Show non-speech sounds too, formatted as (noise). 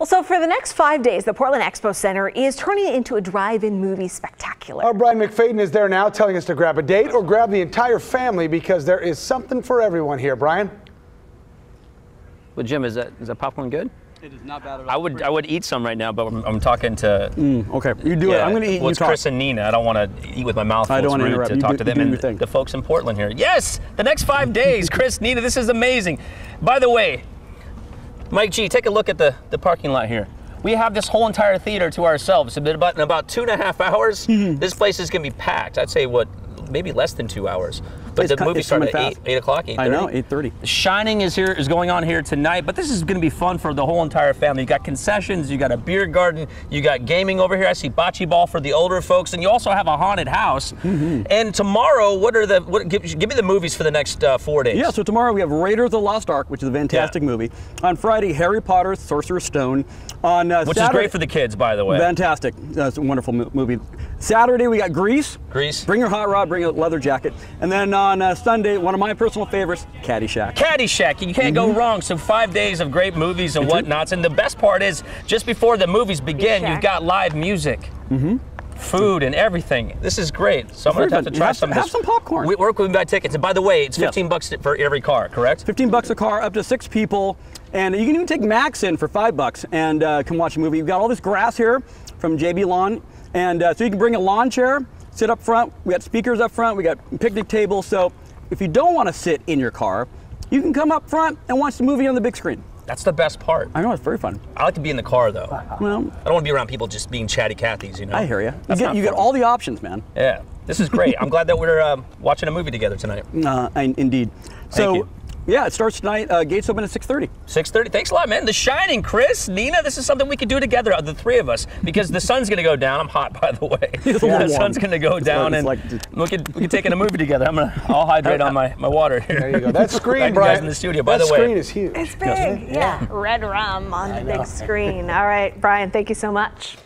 Well, so for the next five days, the Portland Expo Center is turning it into a drive-in movie spectacular. Our Brian McFadden is there now telling us to grab a date or grab the entire family because there is something for everyone here. Brian? Well, Jim, is that is that popcorn good? It is not bad at all. I would I would eat some right now, but I'm, I'm talking to mm, Okay, you do it. I'm going to eat. Well, you it's talk. Chris and Nina. I don't want to eat with my mouth full. I don't wanna interrupt. to You talk do- to them and the folks in Portland here. Yes, the next five days, Chris, Nina, this is amazing. By the way, Mike G, take a look at the the parking lot here. We have this whole entire theater to ourselves. In about, in about two and a half hours, Mm-hmm. this place is going to be packed. I'd say what, maybe less than two hours. But It's the movie it's started at coming eight, eight o'clock, eight I know, 8:30. Shining is here is going on here tonight, but this is going to be fun for the whole entire family. You got concessions, you got a beer garden, you got gaming over here. I see bocce ball for the older folks, and you also have a haunted house. Mm-hmm. And tomorrow, what are the what? Give, give me the movies for the next uh, four days. Yeah, so tomorrow we have Raiders of the Lost Ark, which is a fantastic Yeah. movie. On Friday, Harry Potter, Sorcerer's Stone. On uh, which Saturday, is great for the kids, by the way. Fantastic. That's a wonderful mo- movie. Saturday, we got Grease. Grease. Bring your hot rod, bring a leather jacket. And then on uh, Sunday, one of my personal favorites, Caddyshack. Caddyshack, you can't Mm-hmm. go wrong. So five days of great movies and whatnots. And the best part is, just before the movies begin, Shack. you've got live music. Food and everything. This is great. So I'm gonna have to try Have some. some- have some popcorn. We work with buy tickets, and by the way, it's Yes. 15 bucks for every car, correct? 15 bucks a car, up to six people. And you can even take Max in for five bucks and uh, come watch a movie. You've got all this grass here from JB Lawn. And uh, so you can bring a lawn chair, sit up front. We got speakers up front. We got picnic tables. So if you don't want to sit in your car, you can come up front and watch the movie on the big screen. That's the best part. I know it's very fun. I like to be in the car though. Well, I don't want to be around people just being chatty Cathy's, you know. I hear you. You get, you get all the options, man. Yeah, this is great. I'm glad that we're um, watching a movie together tonight. (laughs) Uh, in- indeed. So, you. Yeah, it starts tonight. Uh, gates open at 6:30. 6:30. Thanks a lot, man. The Shining, Chris, Nina. This is something we could do together, uh, the three of us, because the sun's gonna go down. I'm hot, (laughs) by the way. It's a little the warm. sun's gonna go It's down, like- and it's like- we could we could take in a movie together. I'm gonna I'll hydrate on my, my water here. There you go. That (laughs) screen, Back Brian. guys in the studio. By that the way, screen is huge. It's big. Yeah. Red rum on the big screen. All right, Brian, thank you so much.